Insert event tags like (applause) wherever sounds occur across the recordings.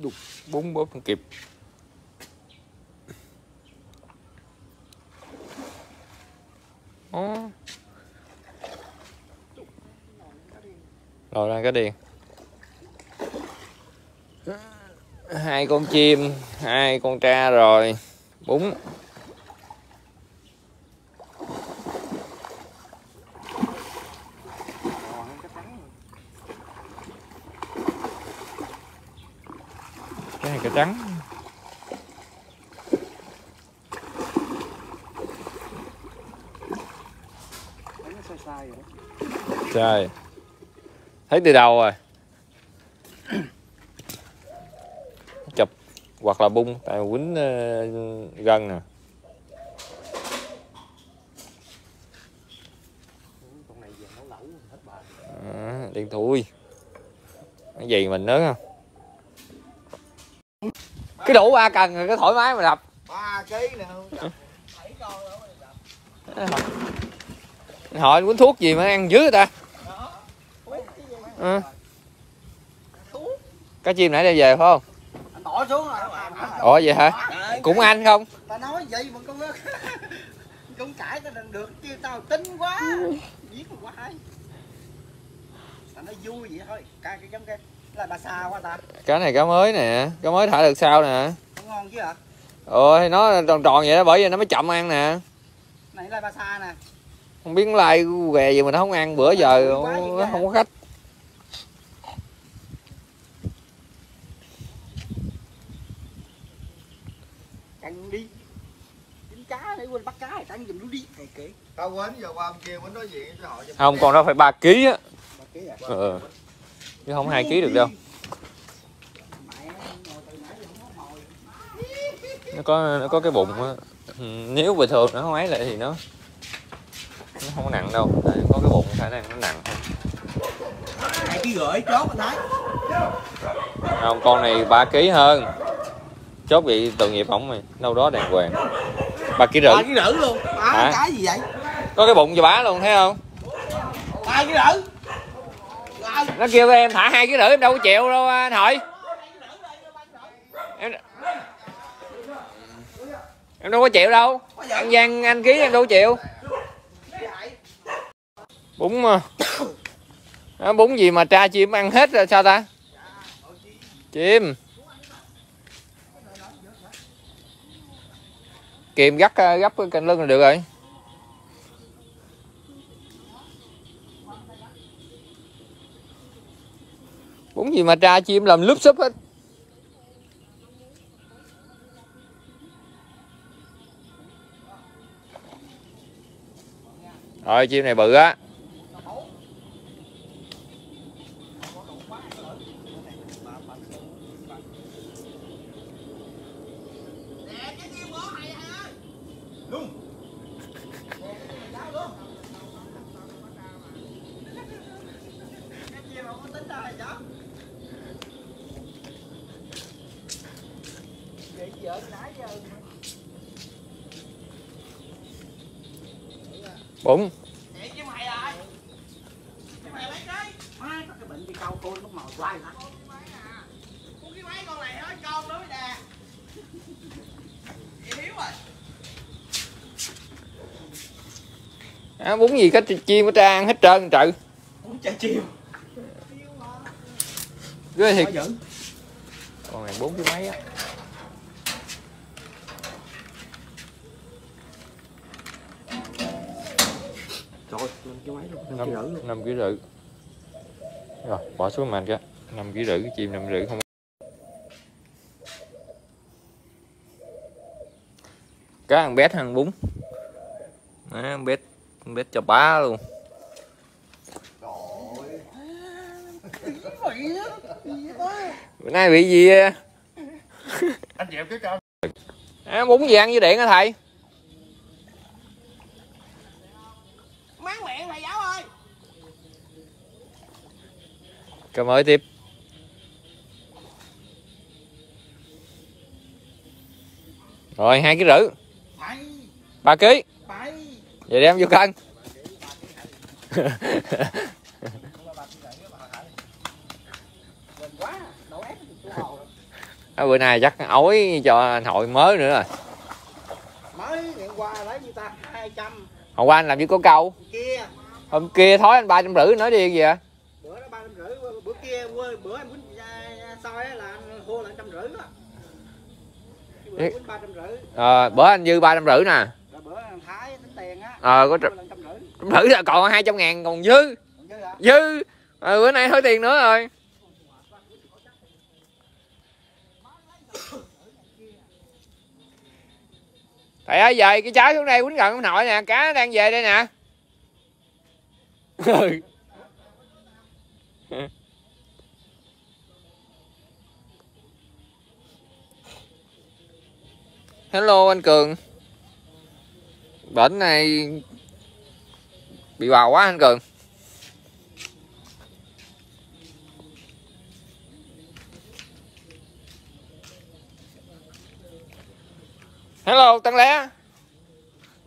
đục bốn bóp không kịp. Đó. rồi, ra cái điền hai con chim, hai con tra rồi. Bún này cá trắng. Trời. Thấy từ đầu rồi? (coughs) Chụp, hoặc là bung, tại quýnh ờ, gần nè à. ờ, điện thui cái gì mình nữa không? Cái đủ ba cần rồi cái thoải mái mà đập. Ba ký nè hỏi quýnh thuốc gì mà ăn người ta? À. cá chim nãy đem về phải không? Bỏ xuống rồi. Ủa vậy hả? Cũng anh không? Ta nói vậy mà con (laughs) con cãi tao đừng được kêu tao tính quá. Giết quá hay tao nói vui vậy thôi. Cái cái giống cái là bà xa quá ta? Cá này cá mới nè cá mới thả được sao nè? Nó ngon chứ hả? Ôi nó tròn tròn vậy đó bởi vì nó mới chậm ăn nè. Này là bà xa nè? Không biết lai ghè gì mà nó không ăn bữa giờ nó không có khách. Căng đi. Dính cá để quên bắt cá thì căng giùm nó đi. Kệ kệ tao quên giờ qua bên kia quên nói chuyện cho họ cho không còn đó phải ba ký á. Bà ký à? Ờ chứ không hai ký được đâu. Nó có nó có cái bụng á. Ừ, nếu bình thường nó không ấy lại thì nó nó không có nặng đâu. Tại có cái bụng khả năng nó nặng hai ký rưỡi chốt anh thấy. Không con này ba ký hơn. Chốt vậy tội nghiệp ổng mày đâu đó đàng hoàng. Ba ký rưỡi. Ba ký rưỡi luôn. Ba Hả? cái gì vậy? Có cái bụng cho bá luôn thấy không? Ba ký rưỡi nó kêu em thả hai cái rưỡi em đâu có chịu đâu à, anh hỏi. Em em đâu có chịu đâu. Anh giang anh ký em đâu có chịu. Bún mà. À, bún gì mà tra chim ăn hết rồi sao ta? Chim. Kìm gắt à, gấp cái lưng là được rồi. Cũng gì mà tra chim làm lúp xúp hết. Rồi chim này bự á bún chứ mày rồi chứ mày lấy cái má có cái bệnh đi câu cô lúc màu quay hả con cái máy con này hết con nữa nè Vậy hiếu rồi. À, bún gì cái chim có tra ăn hết trơn trời. Muốn chơi chiều ghê thiệt. Con này bốn cái mấy á trời lên cái máy luôn năm ký rưỡi luôn. năm ký rưỡi rồi bỏ xuống màn cái năm ký rưỡi cái chim năm rưỡi không cá ăn bét ăn bún. Đấy, ăn bét ăn bét cho bá luôn. Bữa nay bị gì anh dẹp cái cao. À, bún gì ăn với điện hả thầy máng miệng thầy giáo ơi. Câu mới tiếp. Rồi hai ký rưỡi ba ký. Vậy đem vô cân à, (laughs) bữa nay chắc ối cho anh hội mới nữa rồi. Mới ngày qua lấy như ta? 200 hôm qua anh làm gì có câu kia. Hôm kia thói anh ba trăm rưỡi nói đi gì vậy bữa đó ba trăm rưỡi bữa kia bữa, bữa em quýnh à, soi á là anh thua là trăm rưỡi đó. Bữa quýnh ba trăm rưỡi. Ờ bữa anh dư ba trăm rưỡi nè. Bữa thằng thái tính tiền á. Ờ có trăm rưỡi. là còn hai trăm ngàn còn dư. Dư ờ, bữa nay thôi tiền nữa rồi (coughs) thầy ơi về cái trái xuống đây quýnh gần ông nội nè cá đang về đây nè. (laughs) Ừ. hello anh cường. Bệnh này bị bào quá anh cường hello tăng lé.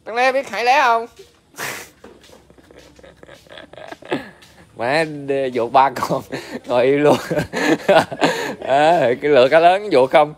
Tăng lé biết hải lé không? (laughs) Mẹ đê- ba con ngồi yêu luôn. À, (laughs) cái lựa cá lớn dụ không?